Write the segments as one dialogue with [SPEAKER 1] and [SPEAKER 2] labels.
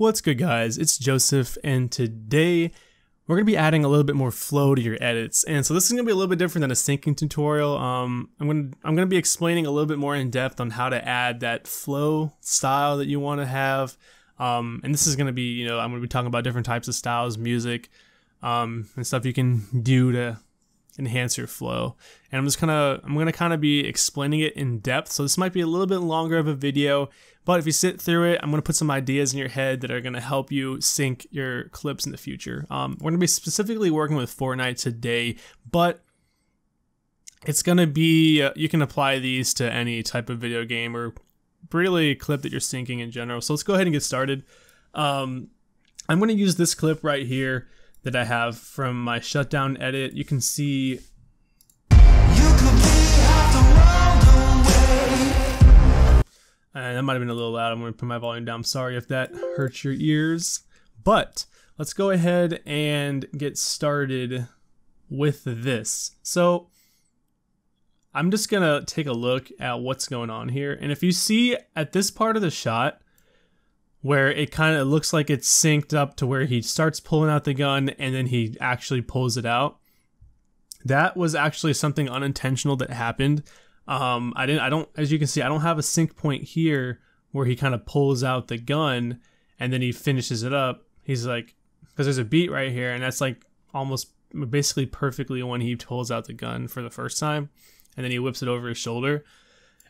[SPEAKER 1] What's good guys, it's Joseph and today we're going to be adding a little bit more flow to your edits. And so this is going to be a little bit different than a syncing tutorial. Um, I'm going to, I'm going to be explaining a little bit more in depth on how to add that flow style that you want to have. Um, and this is going to be, you know, I'm going to be talking about different types of styles, music, um, and stuff you can do to enhance your flow. And I'm just of I'm to kind of be explaining it in depth. So this might be a little bit longer of a video, but if you sit through it, I'm to put some ideas in your head that are to help you sync your clips in the future. Um, we're to be specifically working with Fortnite today, but it's to be uh, you can apply these to any type of video game or really clip that you're syncing in general. So let's go ahead and get started. Um, I'm to use this clip right here that I have from my shutdown edit. You can see And that might have been a little loud. I'm going to put my volume down. Sorry if that hurts your ears. But let's go ahead and get started with this. So I'm just going to take a look at what's going on here. And if you see at this part of the shot, where it kind of looks like it's synced up to where he starts pulling out the gun and then he actually pulls it out. That was actually something unintentional that happened. Um, I didn't. I don't. As you can see, I don't have a sync point here where he kind of pulls out the gun and then he finishes it up. He's like, because there's a beat right here, and that's like almost basically perfectly when he pulls out the gun for the first time, and then he whips it over his shoulder.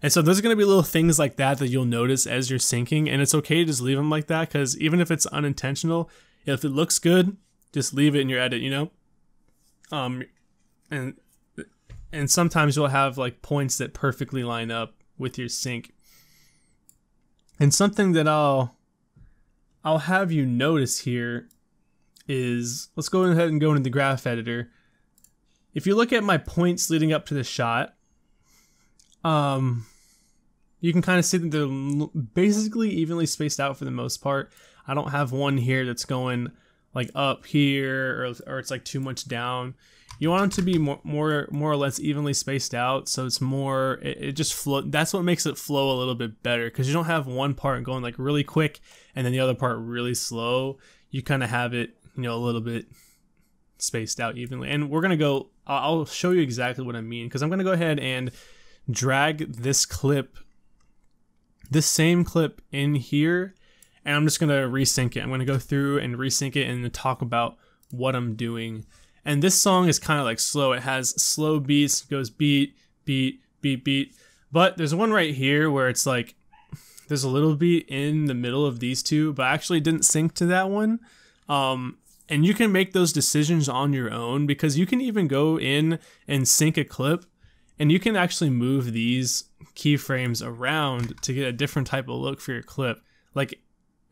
[SPEAKER 1] And so there's going to be little things like that that you'll notice as you're syncing, and it's okay to just leave them like that because even if it's unintentional, if it looks good, just leave it in your edit, you know. Um, and and sometimes you'll have like points that perfectly line up with your sync. And something that I'll I'll have you notice here is let's go ahead and go into the graph editor. If you look at my points leading up to the shot, um, you can kind of see that they're basically evenly spaced out for the most part. I don't have one here that's going like up here or, or it's like too much down. You want them to be more, more, more or less evenly spaced out, so it's more. It, it just flow. That's what makes it flow a little bit better because you don't have one part going like really quick and then the other part really slow. You kind of have it, you know, a little bit spaced out evenly. And we're gonna go. I'll show you exactly what I mean because I'm gonna go ahead and drag this clip, this same clip in here, and I'm just gonna resync it. I'm gonna go through and resync it and talk about what I'm doing. And this song is kind of like slow. It has slow beats, goes beat, beat, beat, beat. But there's one right here where it's like there's a little beat in the middle of these two, but I actually didn't sync to that one. Um, and you can make those decisions on your own because you can even go in and sync a clip and you can actually move these keyframes around to get a different type of look for your clip. Like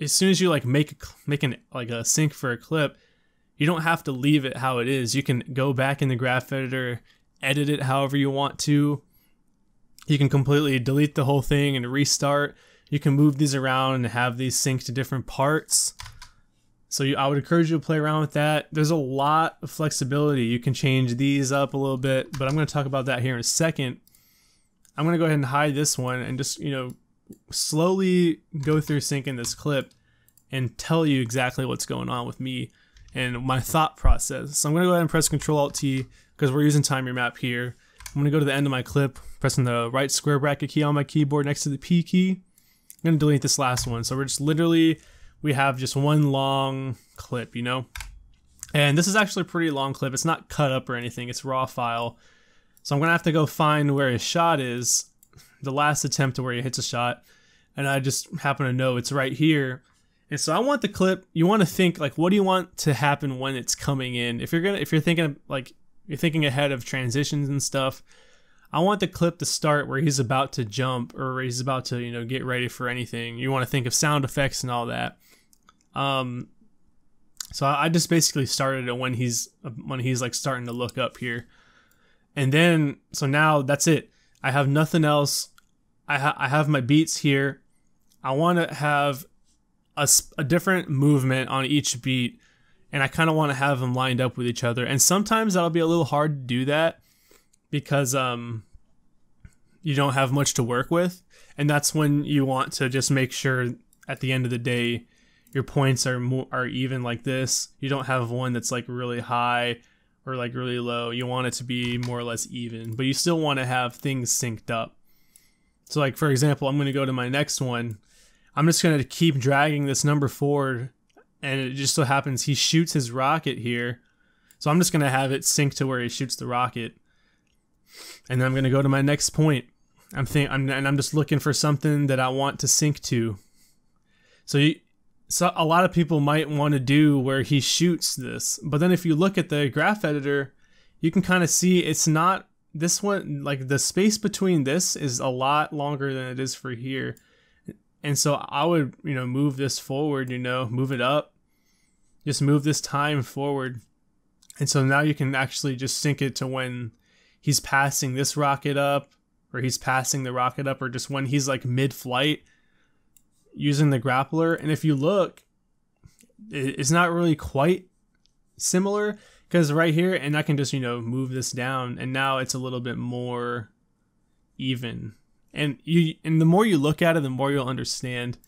[SPEAKER 1] as soon as you like make make an like a sync for a clip, you don't have to leave it how it is. You can go back in the graph editor, edit it however you want to. You can completely delete the whole thing and restart. You can move these around and have these sync to different parts. So you, I would encourage you to play around with that. There's a lot of flexibility. You can change these up a little bit, but I'm going to talk about that here in a second. I'm going to go ahead and hide this one and just, you know, slowly go through syncing this clip and tell you exactly what's going on with me and my thought process. So I'm going to go ahead and press Control Alt T because we're using time remap here. I'm going to go to the end of my clip, pressing the right square bracket key on my keyboard next to the P key. I'm going to delete this last one. So we're just literally we have just one long clip, you know? And this is actually a pretty long clip. It's not cut up or anything, it's raw file. So I'm gonna have to go find where his shot is, the last attempt where he hits a shot. And I just happen to know it's right here. And so I want the clip, you want to think like what do you want to happen when it's coming in? If you're gonna if you're thinking like you're thinking ahead of transitions and stuff, I want the clip to start where he's about to jump or he's about to, you know, get ready for anything. You want to think of sound effects and all that. Um, so I just basically started it when he's when he's like starting to look up here, and then so now that's it. I have nothing else. I ha- I have my beats here. I want to have a, a different movement on each beat, and I kind of want to have them lined up with each other. And sometimes that'll be a little hard to do that because um you don't have much to work with, and that's when you want to just make sure at the end of the day your points are more are even like this. You don't have one that's like really high or like really low. You want it to be more or less even, but you still want to have things synced up. So like for example, I'm going to go to my next one. I'm just going to keep dragging this number forward and it just so happens he shoots his rocket here. So I'm just going to have it sync to where he shoots the rocket. And then I'm going to go to my next point. I'm think I'm and I'm just looking for something that I want to sync to. So you, so a lot of people might want to do where he shoots this, but then if you look at the graph editor, you can kind of see it's not this one like the space between this is a lot longer than it is for here. And so I would, you know, move this forward, you know, move it up. Just move this time forward. And so now you can actually just sync it to when he's passing this rocket up or he's passing the rocket up or just when he's like mid-flight using the grappler. And if you look, it's not really quite similar because right here, and I can just, you know, move this down and now it's a little bit more even. And you, and the more you look at it, the more you'll understand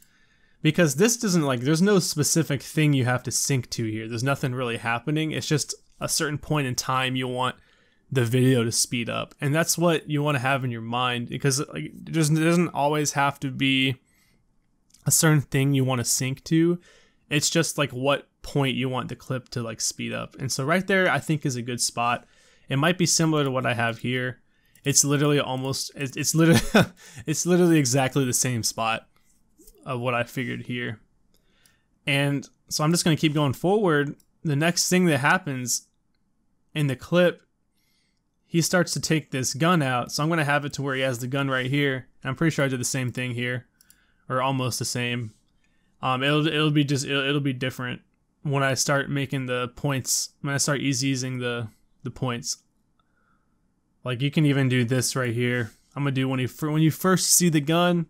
[SPEAKER 1] because this doesn't like, there's no specific thing you have to sync to here. There's nothing really happening. It's just a certain point in time you want the video to speed up. And that's what you want to have in your mind because like, it doesn't always have to be a certain thing you want to sync to. It's just like what point you want the clip to like speed up. And so right there, I think is a good spot. It might be similar to what I have here. It's literally almost, it's, it's literally, it's literally exactly the same spot of what I figured here. And so I'm just going to keep going forward. The next thing that happens in the clip, he starts to take this gun out. So I'm going to have it to where he has the gun right here. I'm pretty sure I did the same thing here or almost the same. Um, it'll it'll be just it'll, it'll be different when I start making the points. When I start easy using the the points. Like you can even do this right here. I'm gonna do when you when you first see the gun,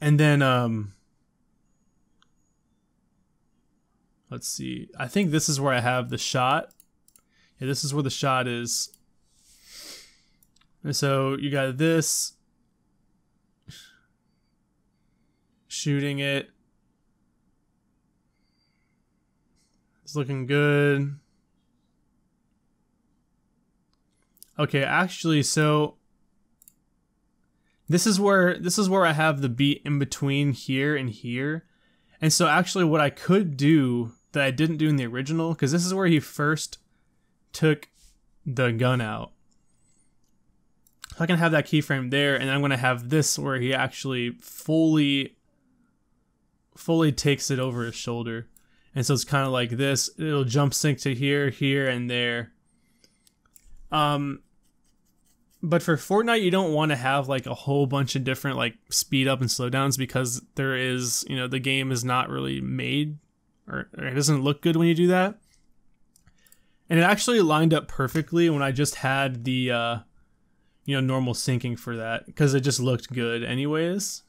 [SPEAKER 1] and then um. Let's see. I think this is where I have the shot. Yeah, this is where the shot is. And so you got this, shooting it. It's looking good. Okay, actually, so this is where this is where I have the beat in between here and here. And so actually what I could do that I didn't do in the original because this is where he first took the gun out. So I can have that keyframe there and I'm going to have this where he actually fully fully takes it over his shoulder. And so it's kind of like this. It'll jump sync to here, here, and there. Um, but for Fortnite, you don't want to have like a whole bunch of different like speed up and slowdowns because there is, you know, the game is not really made or, or it doesn't look good when you do that. And it actually lined up perfectly when I just had the, uh, you know, normal syncing for that because it just looked good anyways.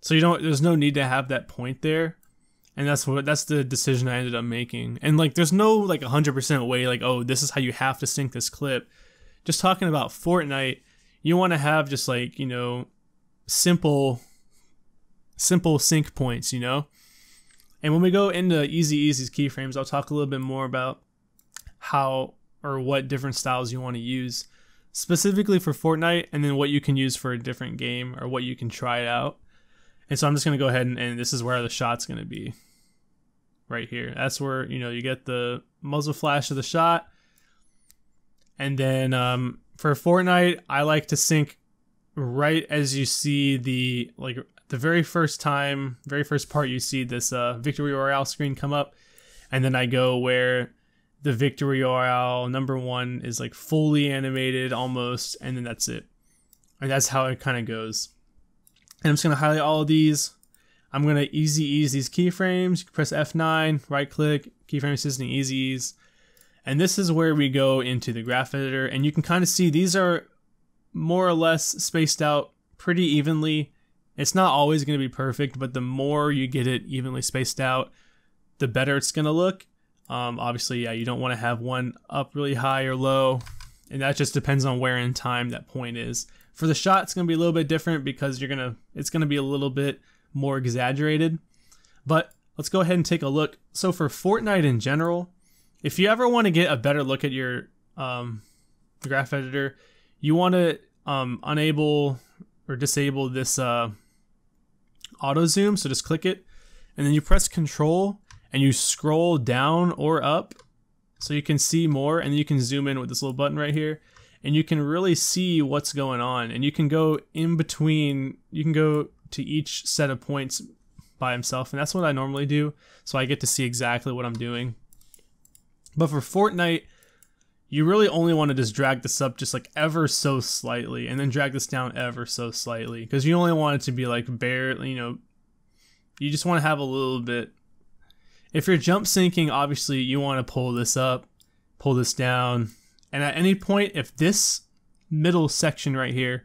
[SPEAKER 1] So you don't there's no need to have that point there. And that's what that's the decision I ended up making. And like there's no like 100% way like oh this is how you have to sync this clip. Just talking about Fortnite, you want to have just like, you know, simple simple sync points, you know? And when we go into Easy Easy's keyframes, I'll talk a little bit more about how or what different styles you want to use specifically for Fortnite and then what you can use for a different game or what you can try it out. And so I'm just going to go ahead and, and this is where the shot's going to be. Right here. That's where, you know, you get the muzzle flash of the shot. And then um, for Fortnite, I like to sync right as you see the, like, the very first time, very first part you see this uh, Victory Royale screen come up. And then I go where the Victory Royale number one is like fully animated almost. And then that's it. And that's how it kind of goes. And I'm just going to highlight all of these. I'm going to easy ease these keyframes. You can press F9, right click, keyframe assistant easy ease. And this is where we go into the graph editor. And you can kind of see these are more or less spaced out pretty evenly. It's not always going to be perfect, but the more you get it evenly spaced out, the better it's going to look. Um, obviously, yeah, you don't want to have one up really high or low. And that just depends on where in time that point is. For the shot, it's going to be a little bit different because you're going to, it's going to be a little bit more exaggerated. But let's go ahead and take a look. So for Fortnite in general, if you ever want to get a better look at your um, graph editor, you want to um, enable or disable this uh, auto zoom. So just click it, and then you press Control and you scroll down or up so you can see more, and you can zoom in with this little button right here, and you can really see what's going on, and you can go in between. You can go to each set of points by himself, and that's what I normally do. So I get to see exactly what I'm doing. But for Fortnite, you really only want to just drag this up just like ever so slightly and then drag this down ever so slightly because you only want it to be like barely, you know, you just want to have a little bit. If you're jump syncing, obviously you want to pull this up, pull this down, and at any point, if this middle section right here,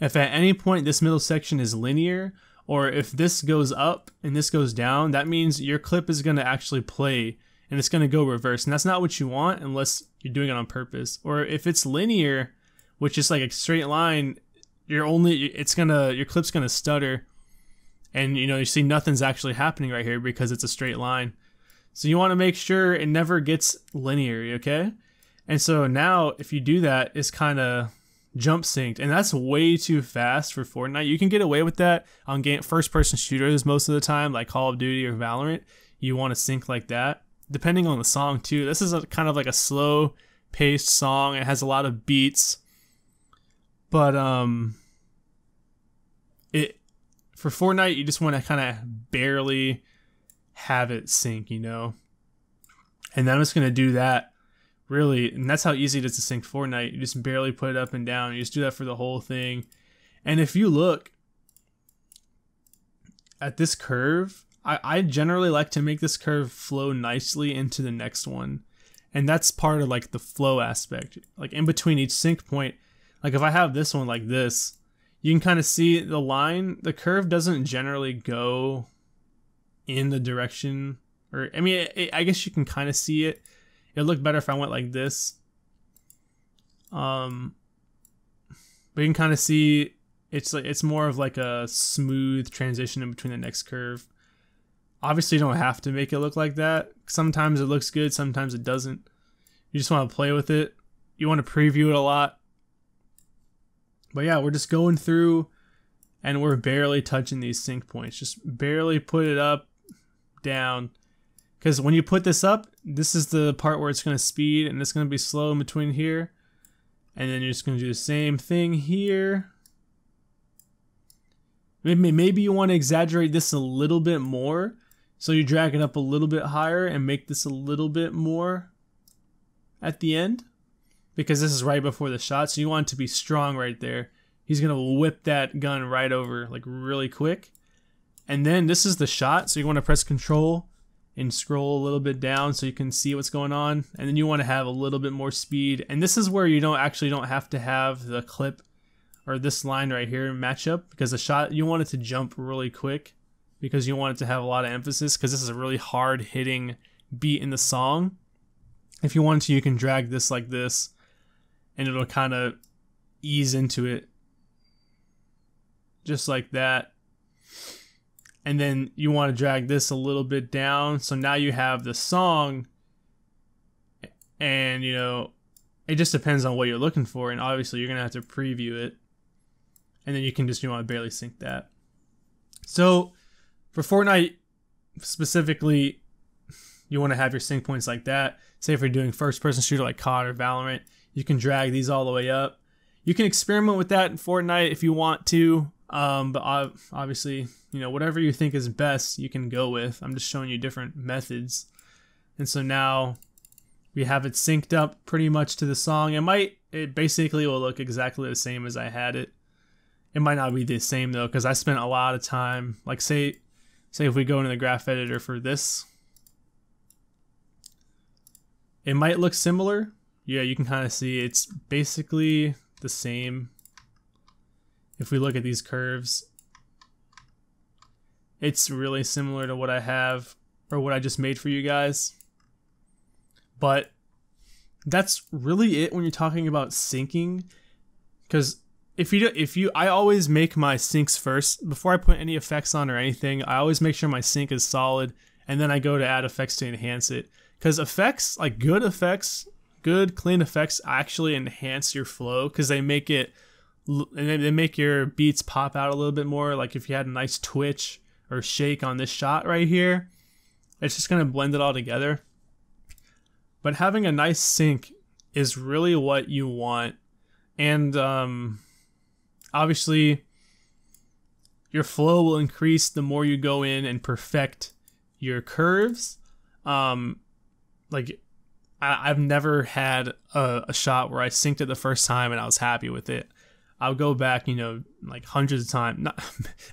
[SPEAKER 1] if at any point this middle section is linear, or if this goes up and this goes down, that means your clip is going to actually play and it's going to go reverse. And that's not what you want unless you're doing it on purpose. Or if it's linear, which is like a straight line, you're only, it's going to, your clip's going to stutter. And you know, you see nothing's actually happening right here because it's a straight line. So you want to make sure it never gets linear, okay? And so now if you do that, it's kind of jump synced, and that's way too fast for Fortnite. You can get away with that on game first person shooters most of the time, like Call of Duty or Valorant. You want to sync like that depending on the song too. This is a kind of like a slow paced song. It has a lot of beats. But um it for Fortnite you just want to kind of barely have it sync, you know. And then I'm just gonna do that really, and that's how easy it is to sync Fortnite. You just barely put it up and down. You just do that for the whole thing. And if you look at this curve, I, I generally like to make this curve flow nicely into the next one. And that's part of like the flow aspect. Like in between each sync point, like if I have this one like this, you can kind of see the line, the curve doesn't generally go in the direction, or I mean, it, it, I guess you can kind of see it. It'd look better if I went like this. Um, but you can kind of see it's like it's more of like a smooth transition in between the next curve. Obviously, you don't have to make it look like that. Sometimes it looks good, sometimes it doesn't. You just want to play with it. You want to preview it a lot. But yeah, we're just going through and we're barely touching these sync points. Just barely put it up, down. Because when you put this up, this is the part where it's going to speed and it's going to be slow in between here. And then you're just going to do the same thing here. Maybe, maybe you want to exaggerate this a little bit more so you drag it up a little bit higher and make this a little bit more at the end because this is right before the shot. So you want it to be strong right there. He's going to whip that gun right over like really quick. And then this is the shot. So you want to press control and scroll a little bit down so you can see what's going on. And then you want to have a little bit more speed. And this is where you don't actually don't have to have the clip or this line right here match up because the shot you want it to jump really quick because you want it to have a lot of emphasis because this is a really hard hitting beat in the song. If you want to, you can drag this like this and it'll kind of ease into it just like that. And then you want to drag this a little bit down. So now you have the song and you know, it just depends on what you're looking for and obviously you're going to have to preview it. And then you can just you want to barely sync that. So for Fortnite specifically, you want to have your sync points like that. Say if you're doing first person shooter like COD or Valorant, you can drag these all the way up. You can experiment with that in Fortnite if you want to, um, but I, obviously, you know, whatever you think is best, you can go with. I'm just showing you different methods. And so now we have it synced up pretty much to the song. It might, it basically will look exactly the same as I had it. It might not be the same though, because I spent a lot of time, like say, say if we go into the graph editor for this, it might look similar. Yeah, you can kind of see it's basically the same. If we look at these curves, it's really similar to what I have or what I just made for you guys. But that's really it when you're talking about syncing because if you if you I always make my syncs first before I put any effects on or anything. I always make sure my sync is solid and then I go to add effects to enhance it. Cuz effects, like good effects, good clean effects actually enhance your flow cuz they make it and they make your beats pop out a little bit more like if you had a nice twitch or shake on this shot right here, it's just going to blend it all together. But having a nice sync is really what you want. And um, obviously, your flow will increase the more you go in and perfect your curves. Um, like, I, have never had a, a shot where I synced it the first time and I was happy with it. I'll go back, you know, like hundreds of times. Not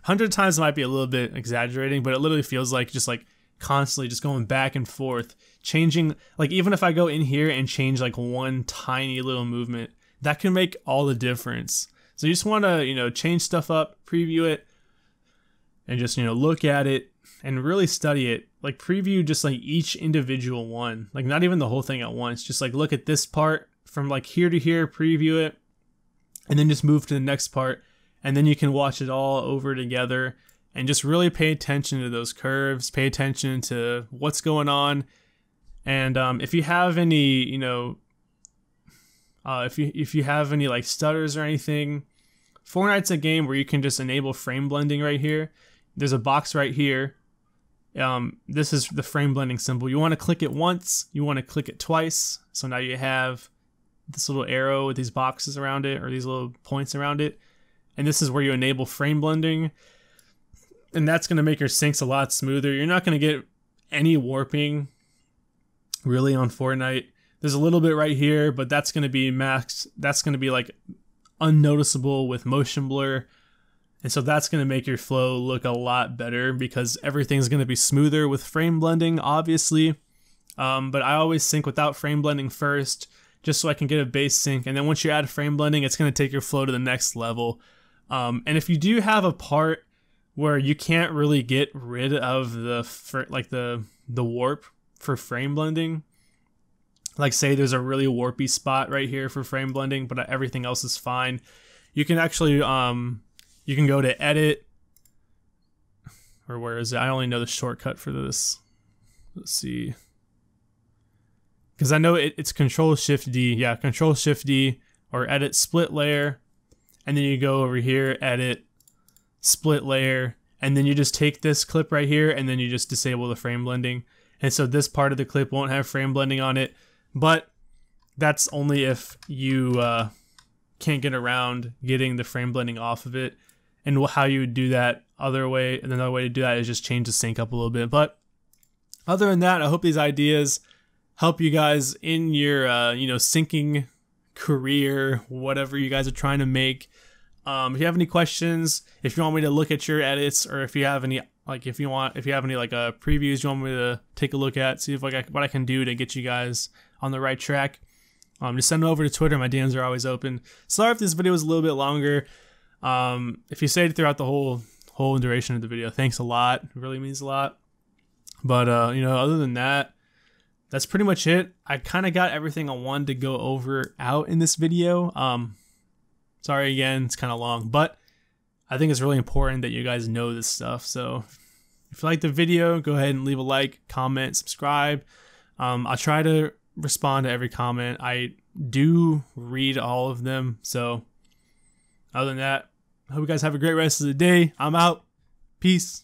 [SPEAKER 1] hundred times might be a little bit exaggerating, but it literally feels like just like constantly just going back and forth, changing. Like even if I go in here and change like one tiny little movement, that can make all the difference. So you just want to, you know, change stuff up, preview it, and just you know look at it and really study it. Like preview just like each individual one, like not even the whole thing at once. Just like look at this part from like here to here, preview it and then just move to the next part and then you can watch it all over together and just really pay attention to those curves pay attention to what's going on. And um, if you have any you know uh, if you if you have any like stutters or anything Fortnite's a game where you can just enable frame blending right here. There's a box right here. Um, this is the frame blending symbol. You want to click it once you want to click it twice so now you have this little arrow with these boxes around it or these little points around it. And this is where you enable frame blending. And that's going to make your syncs a lot smoother. You're not going to get any warping really on Fortnite. There's a little bit right here, but that's going to be max. That's going to be like unnoticeable with motion blur. And so that's going to make your flow look a lot better because everything's going to be smoother with frame blending, obviously. Um, but I always sync without frame blending first just so I can get a base sync. And then once you add frame blending, it's going to take your flow to the next level. Um, and if you do have a part where you can't really get rid of the like the the warp for frame blending, like say there's a really warpy spot right here for frame blending, but everything else is fine. You can actually um, you can go to edit or where is it? I only know the shortcut for this. Let's see because I know it, it's Control Shift D. Yeah, Control Shift D or edit split layer, and then you go over here, edit split layer, and then you just take this clip right here, and then you just disable the frame blending. And so this part of the clip won't have frame blending on it, but that's only if you uh, can't get around getting the frame blending off of it. And how you would do that other way, and another way to do that is just change the sync up a little bit. But other than that, I hope these ideas help you guys in your uh, you know syncing career, whatever you guys are trying to make. Um, if you have any questions, if you want me to look at your edits, or if you have any like if you want if you have any like uh, previews you want me to take a look at, see if like I, what I can do to get you guys on the right track. Um, just send them over to Twitter. My DMs are always open. Sorry if this video was a little bit longer. Um, if you stayed throughout the whole whole duration of the video, thanks a lot. It really means a lot. But uh, you know, other than that, that's pretty much it. I kind of got everything I wanted to go over out in this video. Um, sorry again, it's kind of long, but I think it's really important that you guys know this stuff. So if you like the video, go ahead and leave a like, comment, subscribe. Um, I'll try to respond to every comment. I do read all of them. So other than that, I hope you guys have a great rest of the day. I'm out. Peace.